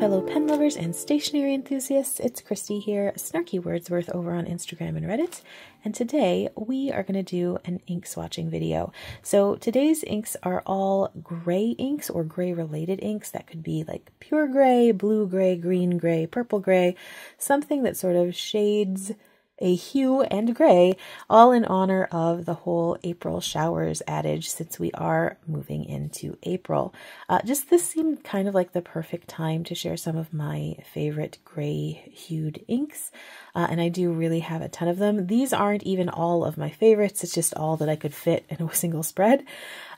fellow pen lovers and stationery enthusiasts. It's Christy here, Snarky Wordsworth over on Instagram and Reddit. And today we are going to do an ink swatching video. So today's inks are all gray inks or gray related inks. That could be like pure gray, blue gray, green gray, purple gray, something that sort of shades a hue and gray, all in honor of the whole April showers adage since we are moving into April. Uh, just this seemed kind of like the perfect time to share some of my favorite gray hued inks. Uh, and I do really have a ton of them. These aren't even all of my favorites, it's just all that I could fit in a single spread.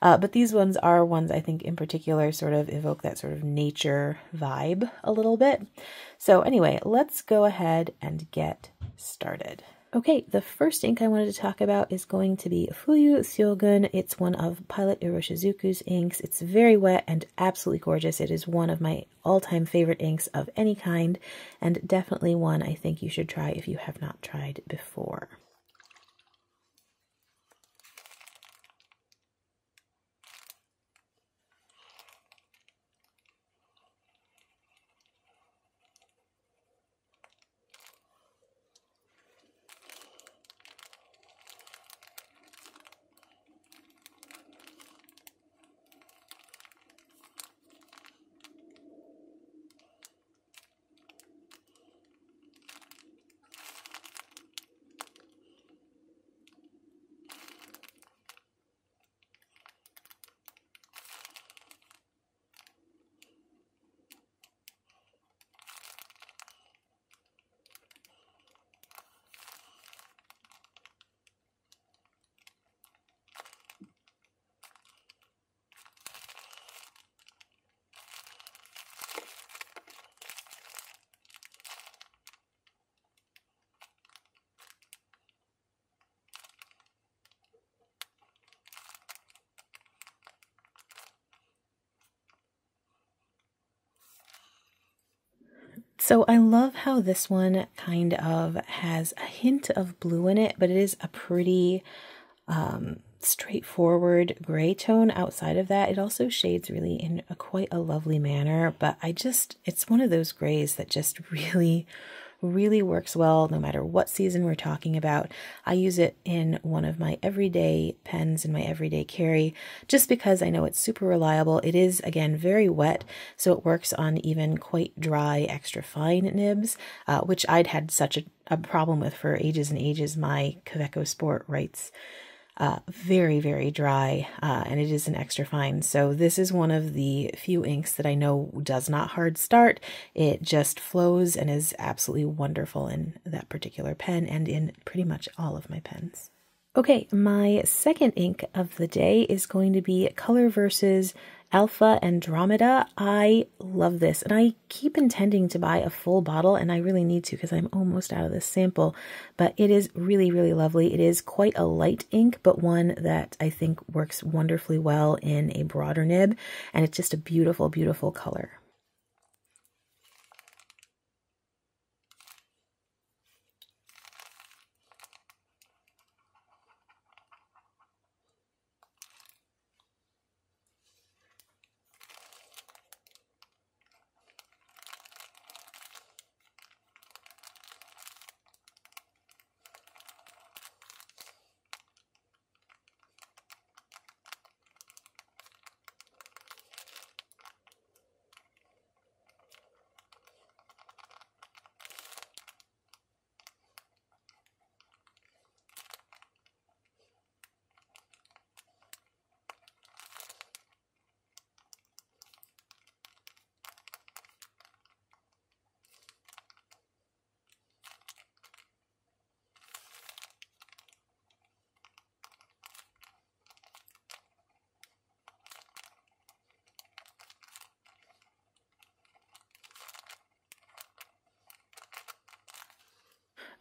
Uh, but these ones are ones I think in particular sort of evoke that sort of nature vibe a little bit. So, anyway, let's go ahead and get started. Okay, the first ink I wanted to talk about is going to be Fuyu Syogun. It's one of Pilot Iroshizuku's inks. It's very wet and absolutely gorgeous. It is one of my all-time favorite inks of any kind, and definitely one I think you should try if you have not tried before. So I love how this one kind of has a hint of blue in it, but it is a pretty um, straightforward gray tone outside of that. It also shades really in a quite a lovely manner, but I just, it's one of those grays that just really, really works well no matter what season we're talking about. I use it in one of my everyday pens in my everyday carry just because I know it's super reliable. It is, again, very wet, so it works on even quite dry, extra fine nibs, uh, which I'd had such a, a problem with for ages and ages. My Kaweco Sport writes uh, very, very dry, uh, and it is an extra fine. So this is one of the few inks that I know does not hard start. It just flows and is absolutely wonderful in that particular pen and in pretty much all of my pens. Okay, my second ink of the day is going to be Colorverse Alpha Andromeda. I love this and I keep intending to buy a full bottle and I really need to because I'm almost out of this sample, but it is really, really lovely. It is quite a light ink, but one that I think works wonderfully well in a broader nib and it's just a beautiful, beautiful color.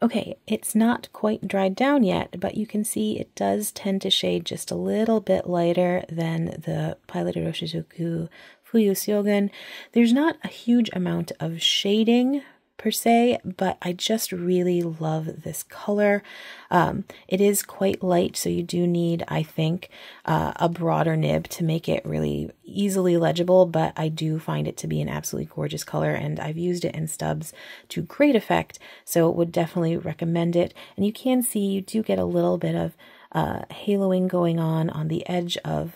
Okay, it's not quite dried down yet, but you can see it does tend to shade just a little bit lighter than the Pilot Iroshizuku Fuyu. There's not a huge amount of shading per se, but I just really love this color. Um, it is quite light, so you do need, I think, uh, a broader nib to make it really easily legible, but I do find it to be an absolutely gorgeous color, and I've used it in stubs to great effect, so would definitely recommend it. And you can see you do get a little bit of uh, haloing going on on the edge of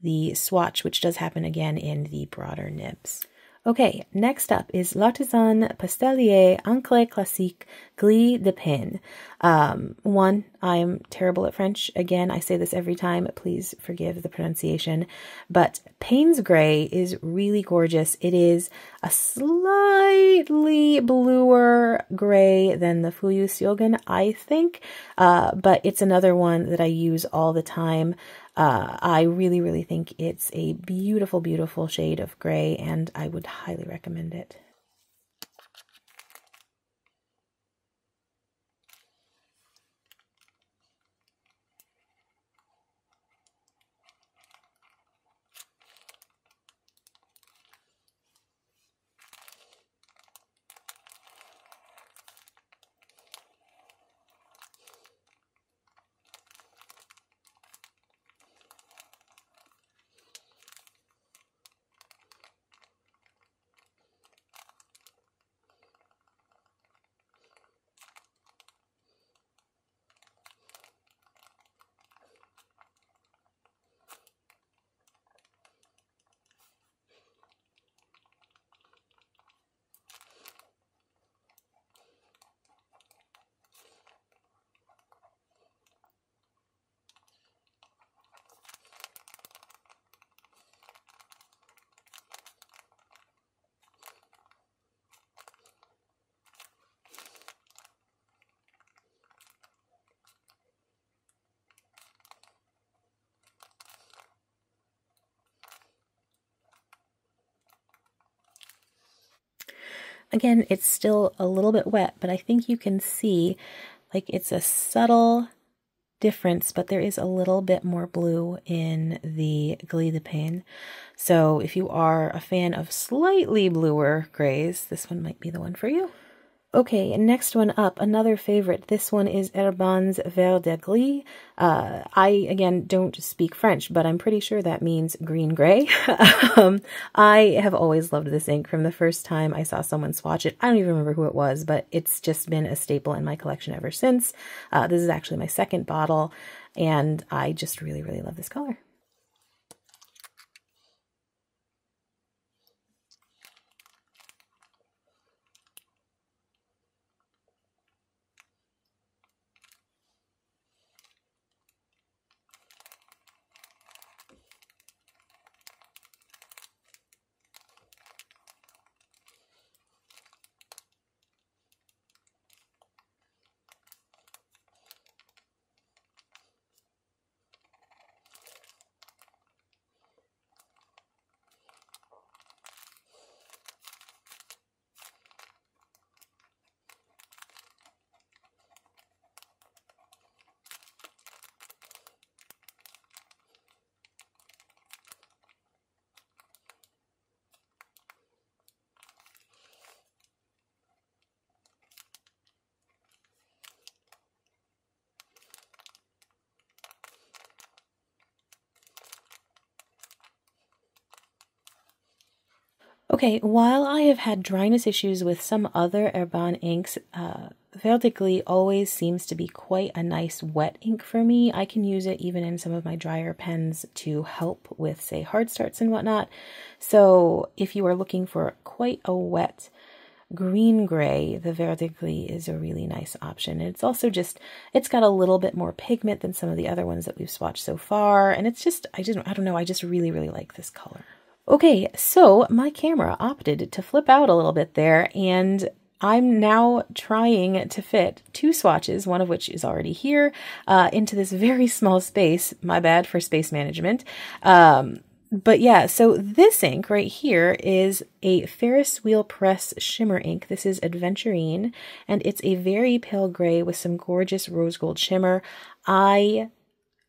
the swatch, which does happen again in the broader nibs. Okay, next up is L'Artisan Pastellier Encre Classique Gris de Payne. Um, one, I'm terrible at French. Again, I say this every time. Please forgive the pronunciation. But Payne's Gray is really gorgeous. It is a slightly bluer gray than the Fuyu Syogun, I think. Uh, but it's another one that I use all the time. Uh, I really, really think it's a beautiful, beautiful shade of gray, and I would highly recommend it. Again, it's still a little bit wet, but I think you can see like it's a subtle difference, but there is a little bit more blue in the Gris de Payne. So if you are a fan of slightly bluer grays, this one might be the one for you. Okay, next one up, another favorite. This one is Herbin's Vert de. Uh, I, again, don't speak French, but I'm pretty sure that means green gray. um, I have always loved this ink from the first time I saw someone swatch it. I don't even remember who it was, but it's just been a staple in my collection ever since. Uh, this is actually my second bottle, and I just really, really love this color. Okay, while I have had dryness issues with some other Herbin inks, uh, Vert always seems to be quite a nice wet ink for me. I can use it even in some of my drier pens to help with, say, hard starts and whatnot. So if you are looking for quite a wet green gray, the Vert de Gris is a really nice option. It's also just, it's got a little bit more pigment than some of the other ones that we've swatched so far. And it's just, I just, I don't know, I just really, really like this color. Okay, so my camera opted to flip out a little bit there, and I'm now trying to fit two swatches, one of which is already here, uh, into this very small space. My bad for space management. Um, but yeah, so this ink right here is a Ferris Wheel Press Shimmer ink. This is Adventurine, and it's a very pale gray with some gorgeous rose gold shimmer. I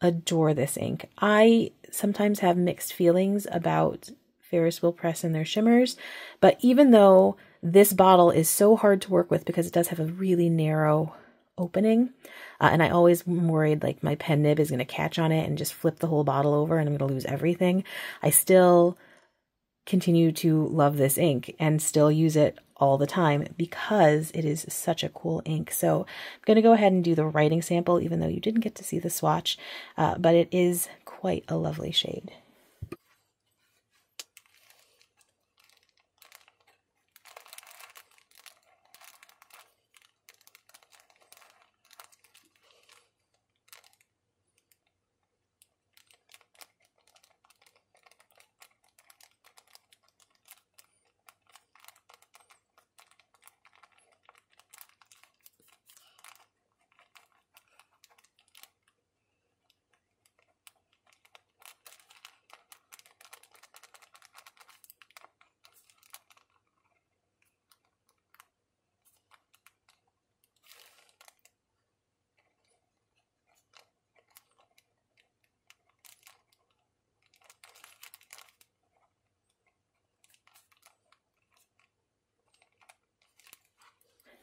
adore this ink. I sometimes have mixed feelings about Ferris Wheel Press in their shimmers. But even though This bottle is so hard to work with because it does have a really narrow opening. Uh, and I always am worried like my pen nib is going to catch on it and just flip the whole bottle over and I'm going to lose everything. I still continue to love this ink and still use it all the time because it is such a cool ink. So I'm going to go ahead and do the writing sample, even though you didn't get to see the swatch, uh, but it is quite a lovely shade.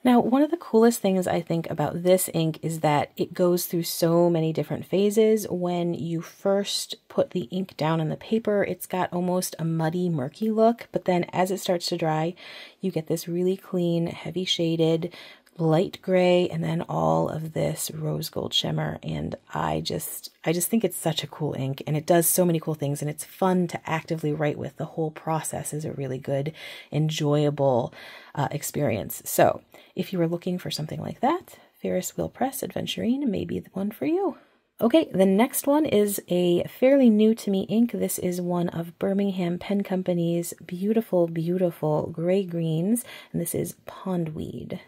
Now, one of the coolest things I think about this ink is that it goes through so many different phases. When you first put the ink down on the paper, it's got almost a muddy, murky look, but then as it starts to dry, you get this really clean, heavy shaded, light gray and then all of this rose gold shimmer. And I just I just think it's such a cool ink and it does so many cool things and it's fun to actively write with. The whole process is a really good enjoyable uh, experience. So if you are looking for something like that Ferris Wheel Press Adventurine may be the one for you. Okay, the next one is a fairly new to me ink. This is one of Birmingham Pen Company's beautiful, beautiful gray greens, and this is Pondweed.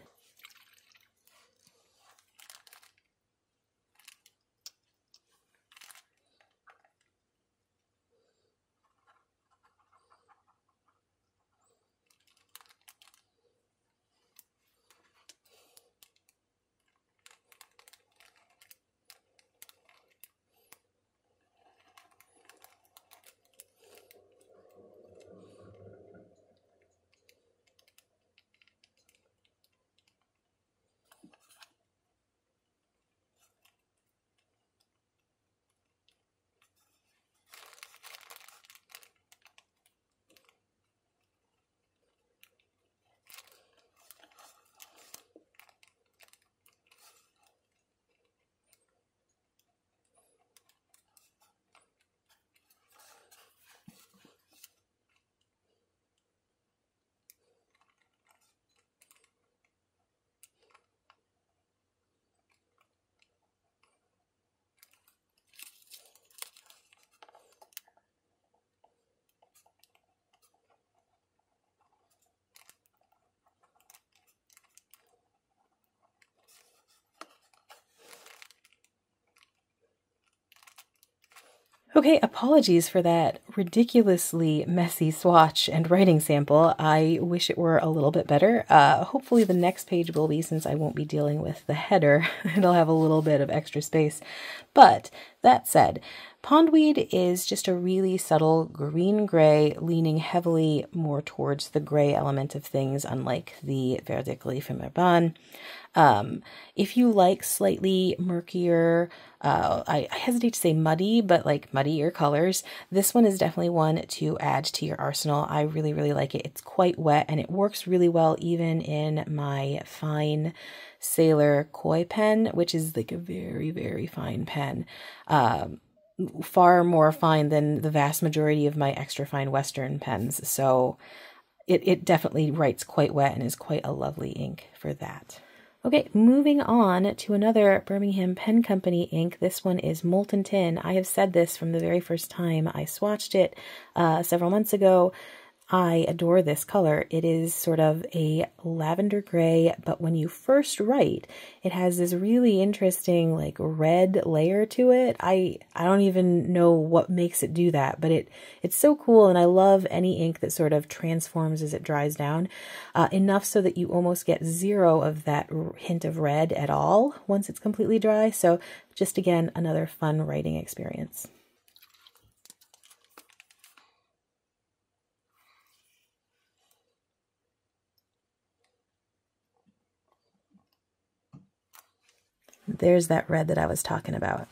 Okay, apologies for that ridiculously messy swatch and writing sample. I wish it were a little bit better. Uh, hopefully the next page will be, since I won't be dealing with the header, it'll have a little bit of extra space. But that said, Pondweed is just a really subtle green-gray, leaning heavily more towards the gray element of things, unlike the Verdict from. Um, if you like slightly murkier, uh, I, I, hesitate to say muddy, but like muddier colors, this one is definitely one to add to your arsenal. I really, really like it. It's quite wet and it works really well even in my fine Sailor Koi pen, which is like a very, very fine pen. Um, far more fine than the vast majority of my extra fine Western pens. So it, it definitely writes quite wet and is quite a lovely ink for that. Okay, moving on to another Birmingham Pen Company ink. This one is Molten Tin. I have said this from the very first time I swatched it uh, several months ago. I adore this color. It is sort of a lavender gray, but when you first write, it has this really interesting like red layer to it. I I don't even know what makes it do that, but it it's so cool and I love any ink that sort of transforms as it dries down uh, enough so that you almost get zero of that hint of red at all once it's completely dry. So just again, another fun writing experience. There's that red that I was talking about.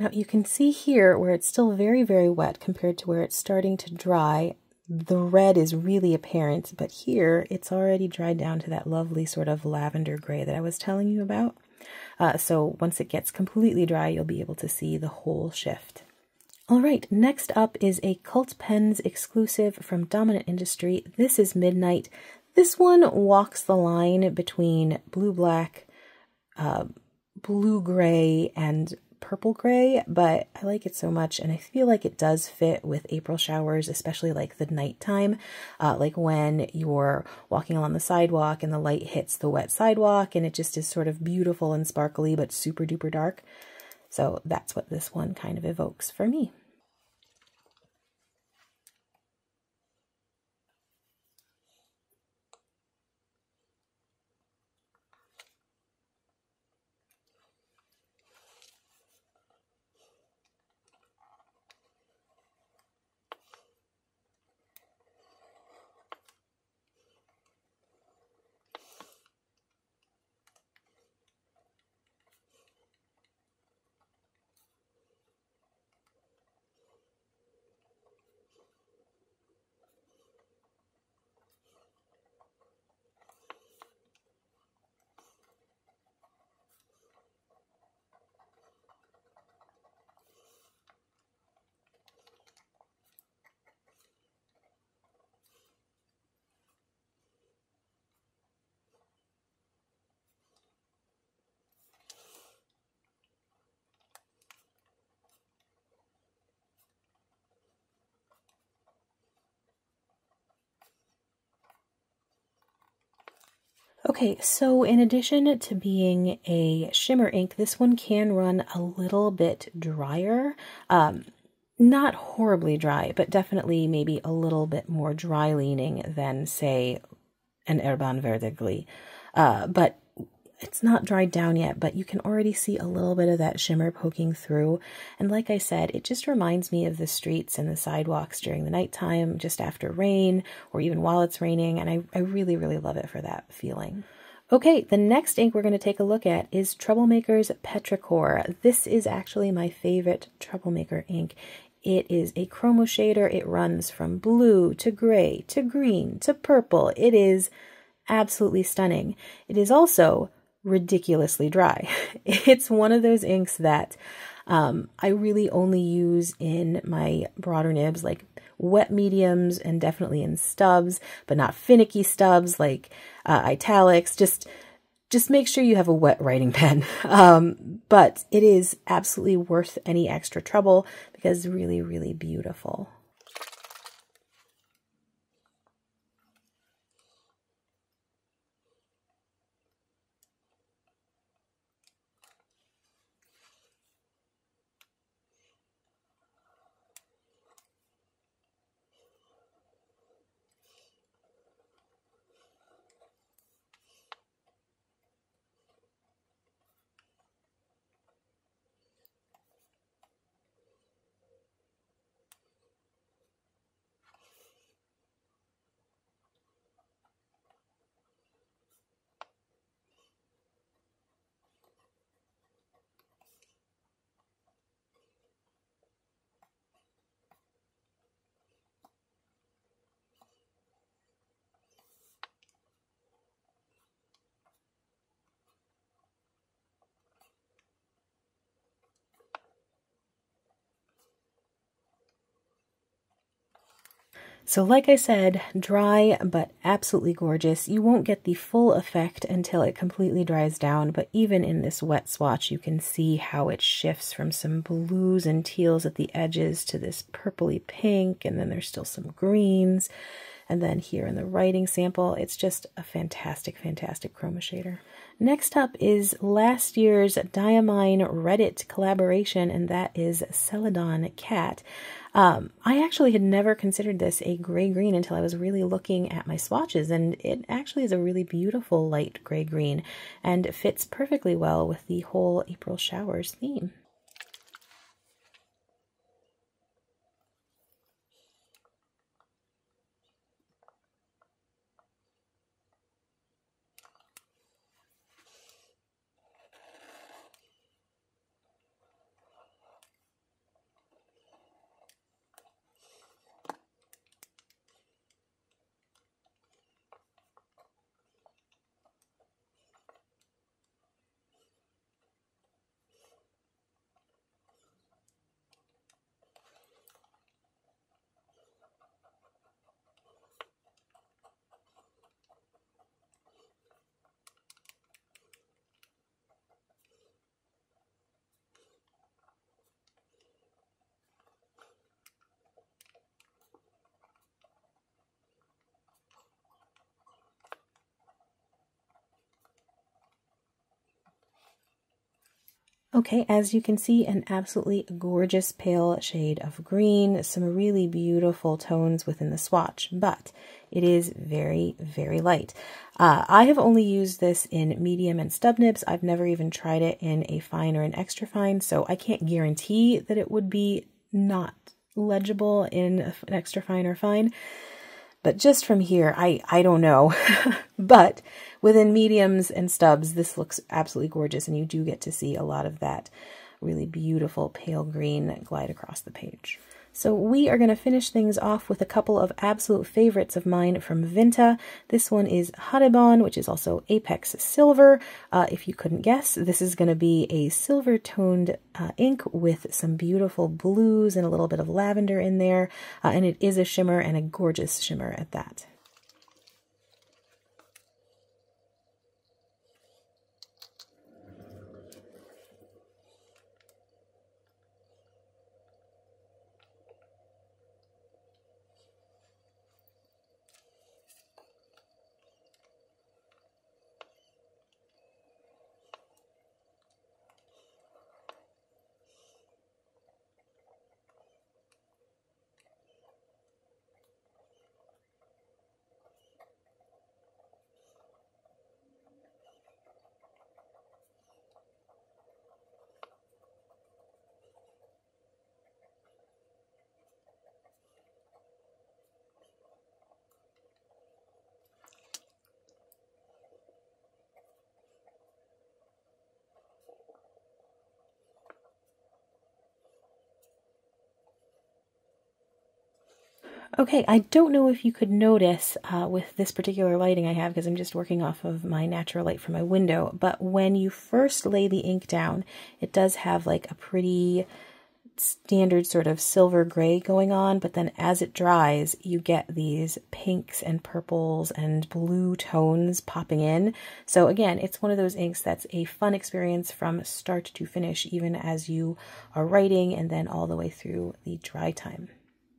Now you can see here where it's still very, very wet compared to where it's starting to dry. The red is really apparent, but here it's already dried down to that lovely sort of lavender gray that I was telling you about. Uh, so once it gets completely dry, you'll be able to see the whole shift. All right, next up is a Cult Pens exclusive from Dominant Industry. This is Midnight. This one walks the line between blue-black, uh, blue-gray, and purple gray, but I like it so much and I feel like it does fit with April showers, especially like the nighttime, uh, like when you're walking along the sidewalk and the light hits the wet sidewalk and it just is sort of beautiful and sparkly but super duper dark. So that's what this one kind of evokes for me. Okay, so in addition to being a shimmer ink, this one can run a little bit drier. Um, not horribly dry, but definitely maybe a little bit more dry leaning than, say, an Herbin Verde. Uh, but it's not dried down yet, but you can already see a little bit of that shimmer poking through. And like I said, it just reminds me of the streets and the sidewalks during the nighttime, just after rain, or even while it's raining. And I, I really, really love it for that feeling. Okay, the next ink we're going to take a look at is Troublemaker's Petrichor. This is actually my favorite Troublemaker ink. It is a chromo shader. It runs from blue to gray to green to purple. It is absolutely stunning. It is also ridiculously dry. It's one of those inks that um, I really only use in my broader nibs, like wet mediums and definitely in stubs, but not finicky stubs like uh, italics. Just just make sure you have a wet writing pen. Um, but it is absolutely worth any extra trouble because really, really beautiful. So like I said, dry but absolutely gorgeous. You won't get the full effect until it completely dries down, but even in this wet swatch, you can see how it shifts from some blues and teals at the edges to this purpley pink, and then there's still some greens. And then here in the writing sample, it's just a fantastic, fantastic chroma shader. Next up is last year's Diamine Reddit collaboration, and that is Celadon Cat. Um, I actually had never considered this a gray green until I was really looking at my swatches, and it actually is a really beautiful light gray green and fits perfectly well with the whole April showers theme. Okay, as you can see, an absolutely gorgeous pale shade of green, some really beautiful tones within the swatch, but it is very, very light. Uh, I have only used this in medium and stub nibs. I've never even tried it in a fine or an extra fine, so I can't guarantee that it would be not legible in an extra fine or fine. But just from here, I, I don't know. but within mediums and stubs, this looks absolutely gorgeous, and you do get to see a lot of that really beautiful pale green glide across the page. So we are going to finish things off with a couple of absolute favorites of mine from Vinta. This one is Haribon, which is also Apex Silver. Uh, if you couldn't guess, this is going to be a silver-toned uh, ink with some beautiful blues and a little bit of lavender in there. Uh, and it is a shimmer and a gorgeous shimmer at that. Okay, I don't know if you could notice uh, with this particular lighting I have because I'm just working off of my natural light from my window, but when you first lay the ink down, it does have like a pretty standard sort of silver gray going on, but then as it dries, you get these pinks and purples and blue tones popping in. So again, it's one of those inks that's a fun experience from start to finish, even as you are writing and then all the way through the dry time.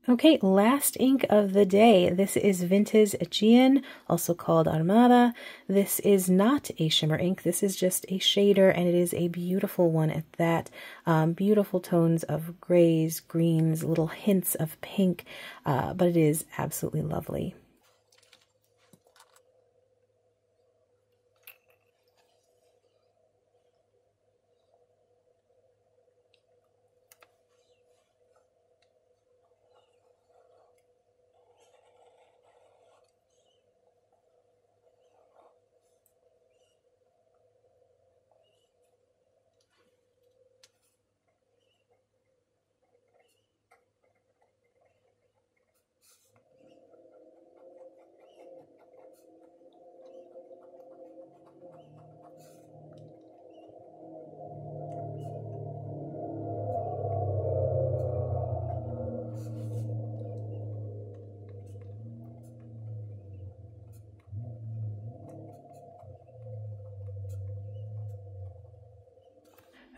Okay, last ink of the day. This is Vinta's Aegean, also called Armada. This is not a shimmer ink. This is just a shader, and it is a beautiful one at that. Um, beautiful tones of grays, greens, little hints of pink, uh, but it is absolutely lovely.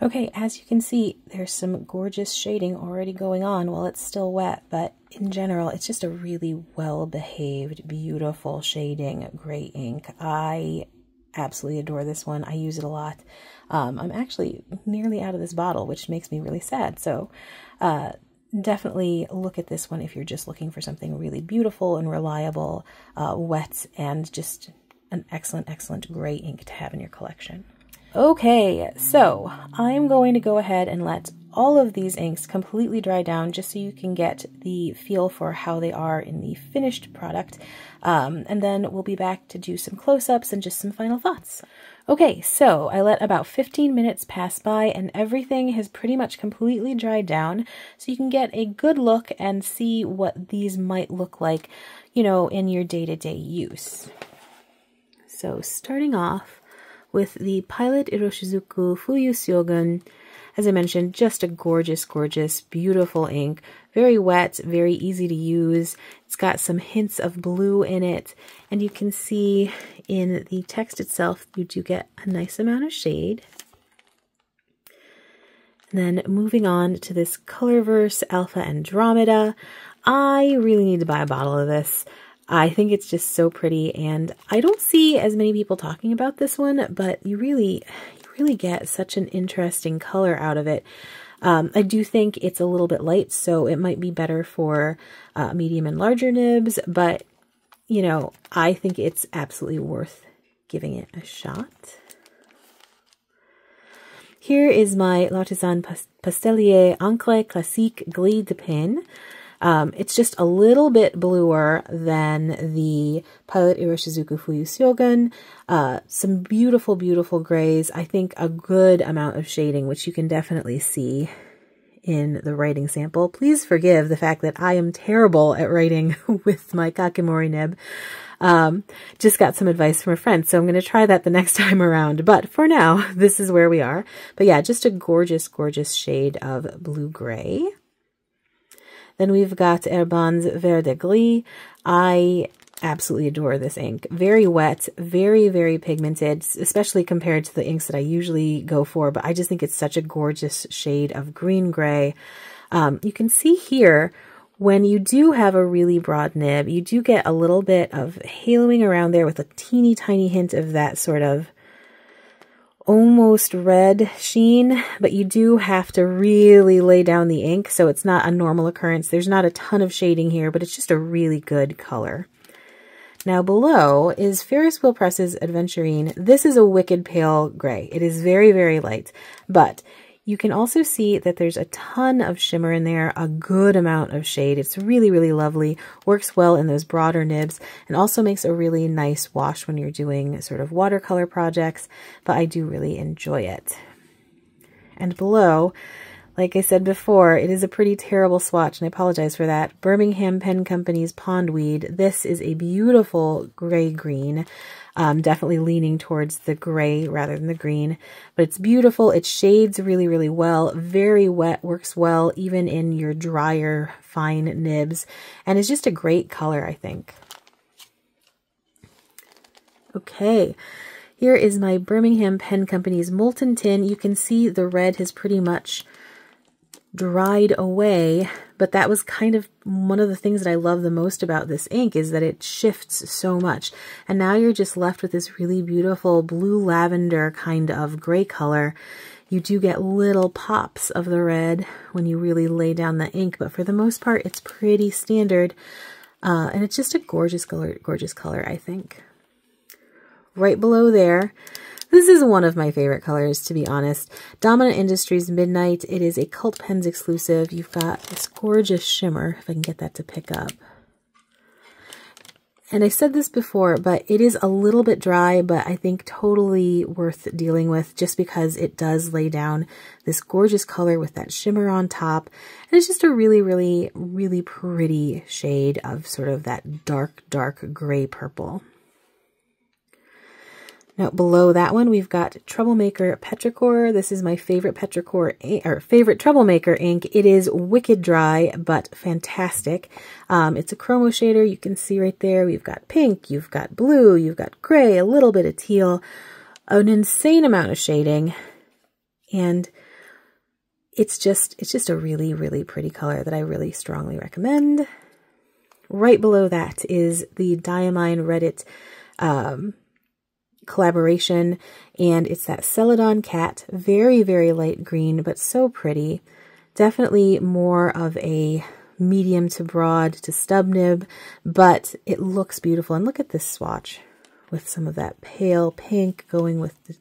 Okay, as you can see, there's some gorgeous shading already going on while it's still wet, but in general, it's just a really well-behaved, beautiful shading gray ink. I absolutely adore this one. I use it a lot. Um, I'm actually nearly out of this bottle, which makes me really sad. So uh, definitely look at this one if you're just looking for something really beautiful and reliable, uh, wet, and just an excellent, excellent gray ink to have in your collection. Okay, so I'm going to go ahead and let all of these inks completely dry down just so you can get the feel for how they are in the finished product. Um, and then we'll be back to do some close-ups and just some final thoughts. Okay, so I let about 15 minutes pass by and everything has pretty much completely dried down so you can get a good look and see what these might look like, you know, in your day-to-day -day use. So starting off, with the Pilot Iroshizuku Fuyu Syogun. As I mentioned, just a gorgeous, gorgeous, beautiful ink. Very wet, very easy to use. It's got some hints of blue in it. And you can see in the text itself, you do get a nice amount of shade. And then moving on to this Colorverse Alpha Andromeda. I really need to buy a bottle of this. I think it's just so pretty and I don't see as many people talking about this one, but you really, you really get such an interesting color out of it. Um, I do think it's a little bit light, so it might be better for uh, medium and larger nibs, but you know, I think it's absolutely worth giving it a shot. Here is my L'Artisan Pastellier Encre Classique Gris de Payne. Um, it's just a little bit bluer than the Pilot Iroshizuku Fuyu. Uh, some beautiful, beautiful grays. I think a good amount of shading, which you can definitely see in the writing sample. Please forgive the fact that I am terrible at writing with my Kakimori nib. Um, just got some advice from a friend, so I'm going to try that the next time around. But for now, this is where we are. But yeah, just a gorgeous, gorgeous shade of blue-gray. Then we've got Herbin's Vert Gris. I absolutely adore this ink. Very wet, very, very pigmented, especially compared to the inks that I usually go for, but I just think it's such a gorgeous shade of green-gray. Um, you can see here, when you do have a really broad nib, you do get a little bit of haloing around there with a teeny tiny hint of that sort of almost red sheen, but you do have to really lay down the ink, so it's not a normal occurrence. There's not a ton of shading here, but it's just a really good color. Now below is Ferris Wheel Press's Adventurine. This is a wicked pale gray. It is very, very light, but you can also see that there's a ton of shimmer in there, a good amount of shade. It's really, really lovely, works well in those broader nibs, and also makes a really nice wash when you're doing sort of watercolor projects, but I do really enjoy it. And below, like I said before, it is a pretty terrible swatch, and I apologize for that. Birmingham Pen Company's Pondweed. This is a beautiful gray-green. Um, definitely leaning towards the gray rather than the green. But it's beautiful. It shades really, really well. Very wet, works well even in your drier, fine nibs. And it's just a great color, I think. Okay. Here is my Birmingham Pen Company's Molten Tin. You can see the red has pretty much dried away, but that was kind of one of the things that I love the most about this ink is that it shifts so much. And now you're just left with this really beautiful blue lavender kind of gray color. You do get little pops of the red when you really lay down the ink, but for the most part, it's pretty standard. Uh, and it's just a gorgeous color, gorgeous color, I think. Right below there, this is one of my favorite colors, to be honest. Dominant Industries Midnight. It is a Cult Pens exclusive. You've got this gorgeous shimmer, if I can get that to pick up. And I said this before, but it is a little bit dry, but I think totally worth dealing with just because it does lay down this gorgeous color with that shimmer on top. And it's just a really, really, really pretty shade of sort of that dark, dark gray purple. Now below that one, we've got Troublemaker Petrichor. This is my favorite Petrichor, or favorite Troublemaker ink. It is wicked dry, but fantastic. Um, it's a chromo shader. You can see right there, we've got pink, you've got blue, you've got gray, a little bit of teal, an insane amount of shading. And it's just it's just a really really pretty color that I really strongly recommend. Right below that is the Diamine Reddit um, collaboration, and it's that Celadon Cat, very very light green, but so pretty. Definitely more of a medium to broad to stub nib, but it looks beautiful. And look at this swatch with some of that pale pink going with the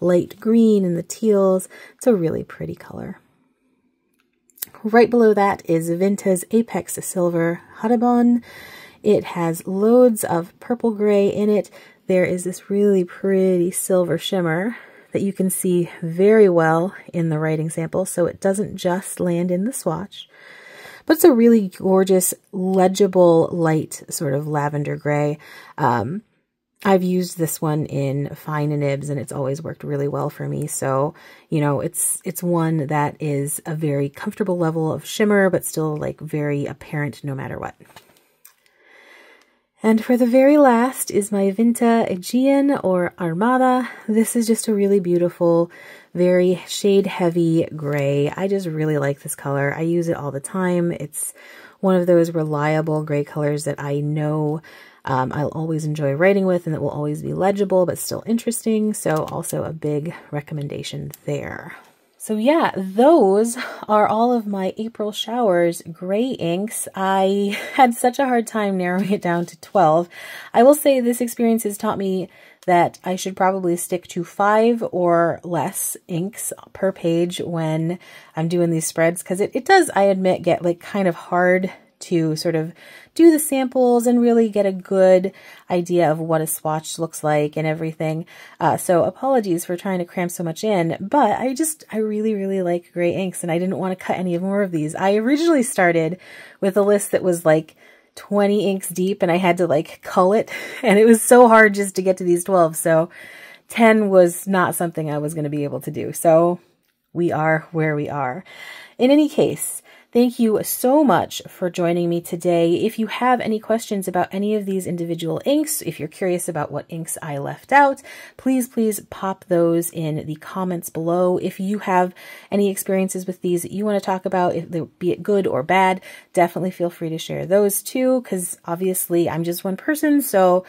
light green and the teals. It's a really pretty color. Right below that is Vinta's Apex Silver Haribon. It has loads of purple gray in it. There is this really pretty silver shimmer that you can see very well in the writing sample, so it doesn't just land in the swatch. But it's a really gorgeous, legible, light sort of lavender gray. Um, I've used this one in fine nibs and it's always worked really well for me. So, you know, it's it's one that is a very comfortable level of shimmer, but still like very apparent no matter what. And for the very last is my Vinta Aegean or Armada. This is just a really beautiful, very shade heavy gray. I just really like this color. I use it all the time. It's one of those reliable gray colors that I know um, I'll always enjoy writing with and that will always be legible but still interesting. So also a big recommendation there. So yeah, those are all of my April Showers gray inks. I had such a hard time narrowing it down to 12. I will say this experience has taught me that I should probably stick to five or less inks per page when I'm doing these spreads because it, it does, I admit, get like kind of hard to sort of do the samples and really get a good idea of what a swatch looks like and everything. Uh, so apologies for trying to cram so much in, but I just, I really, really like gray inks and I didn't want to cut any more of these. I originally started with a list that was like 20 inks deep and I had to like cull it and it was so hard just to get to these 12. So 10 was not something I was going to be able to do. So we are where we are. In any case, Thank you so much for joining me today. If you have any questions about any of these individual inks, if you're curious about what inks I left out, please, please pop those in the comments below. If you have any experiences with these that you want to talk about, if they, be it good or bad, definitely feel free to share those too, because obviously I'm just one person, so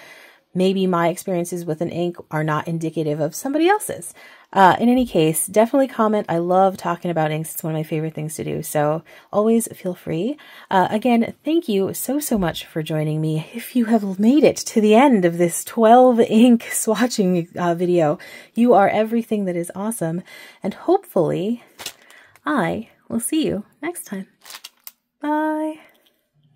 maybe my experiences with an ink are not indicative of somebody else's. Uh, in any case, definitely comment. I love talking about inks. It's one of my favorite things to do. So always feel free. Uh, again, thank you so, so much for joining me. If you have made it to the end of this 12 ink swatching uh, video, you are everything that is awesome. And hopefully I will see you next time. Bye.